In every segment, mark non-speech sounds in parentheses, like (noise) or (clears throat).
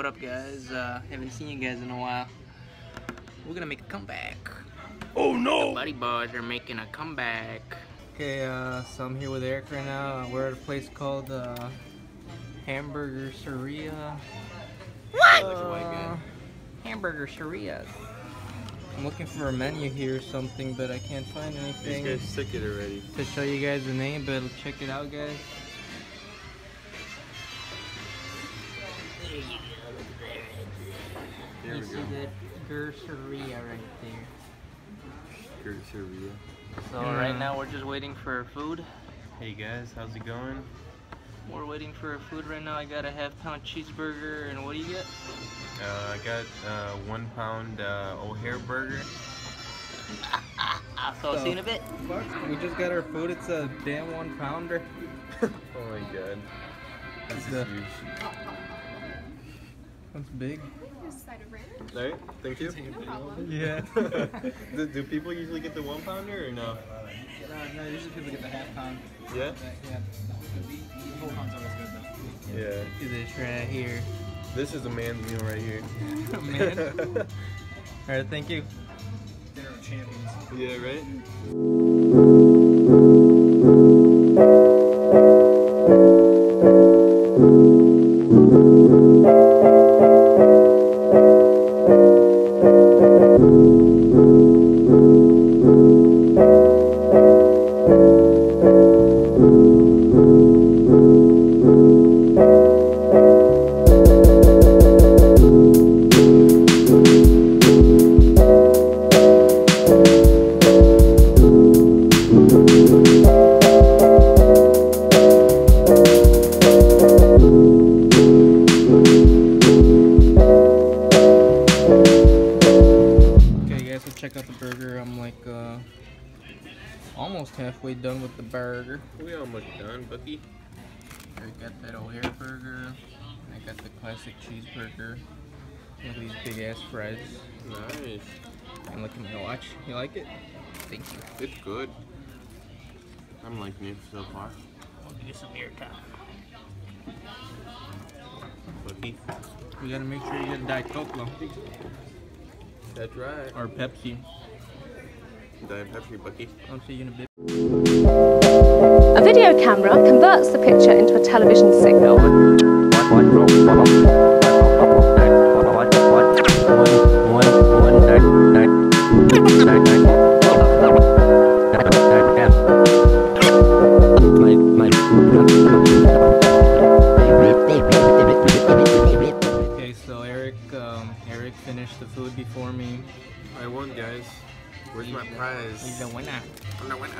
What up guys? Uh, haven't seen you guys in a while. We're gonna make a comeback. Oh no! The Buddy Boys are making a comeback. Okay, uh, so I'm here with Eric right now. We're at a place called uh, Hamburger Saria. What? Uh, Hamburgerseria. I'm looking for a menu here or something, but I can't find anything These guys sick it already. to show you guys the name, but check it out, guys. There that Gersaria right there. Gersaria. So Yeah. right now we're just waiting for food. Hey guys, how's it going? We're waiting for food right now. I got a half pound cheeseburger and what do you get? Uh, I got uh, one pound uh, O'Hare burger. (laughs) I saw So- seen a bit. We just got our food. It's a damn one pounder. (laughs) Oh my god. This The- is huge. That's big. Here's a side of ranch. Alright, thank you. No. Yeah. (laughs) do, do people usually get the one pounder or no? Uh, no, usually people get the half pound. Yeah? Yeah, the whole pound's always good though. Yeah. Look at this right here. This is a man's meal right here. (laughs) Man. (laughs) Alright, thank you. Dinner of champions. yeah, right? Guys, so check out the burger. I'm like uh, almost halfway done with the burger. We almost done, Bucky. I got that O'Hare burger. I got the classic cheeseburger. Look at these big ass fries. Nice. And look at my watch. You like it? Thank you. It's good. I'm liking it so far. We'll give you some air time. Bucky. We gotta make sure you get a Diet Coke though. That's right. Or Pepsi. Diet Pepsi, Bucky. I'll see you in a bit. A video camera converts the picture into a television signal. Food me. I won, guys. Where's my prize? He's the winner. I'm the winner.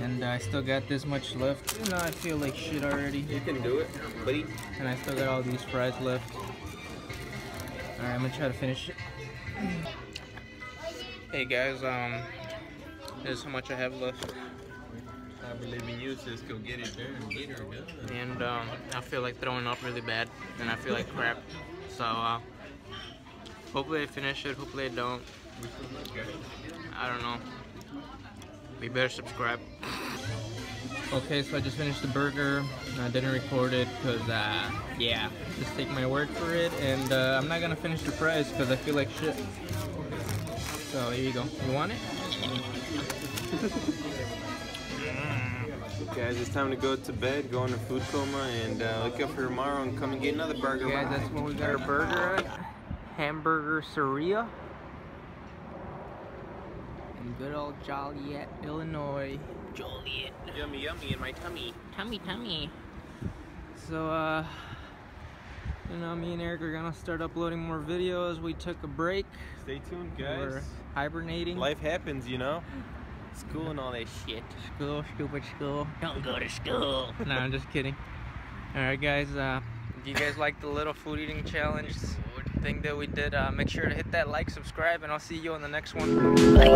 And I still got this much left. You know, I feel like shit already. You can do it, buddy. And I still got all these fries left. Alright, I'm gonna try to finish it. (clears throat) Hey guys, um, this is how much I have left. I believe in you, sis. Go get it done. Get her done. And um, I feel like throwing up really bad and I feel like crap. So uh, hopefully I finish it, hopefully I don't. I don't know. We better subscribe. Okay, so I just finished the burger. I didn't record it because, uh, yeah, just take my word for it. And uh, I'm not gonna finish the fries because I feel like shit. So here you go. You want it? (laughs) Guys, it's time to go to bed, go on a food coma, and uh, look up for tomorrow and come and get another burger. Guys, that's when we got our burger at. Hamburgerseria. In good old Joliet, Illinois. Joliet. Yummy, yummy in my tummy. Tummy, tummy. So, uh, you know, me and Eric are gonna start uploading more videos. We took a break. Stay tuned, guys. We're guys. hibernating. Life happens, you know. School and all that shit. School, stupid school. Don't go to school. (laughs) no, I'm just kidding. Alright, guys, uh, if you guys like the little food eating challenge thing that we did, uh, make sure to hit that like, subscribe, and I'll see you on the next one. Bye.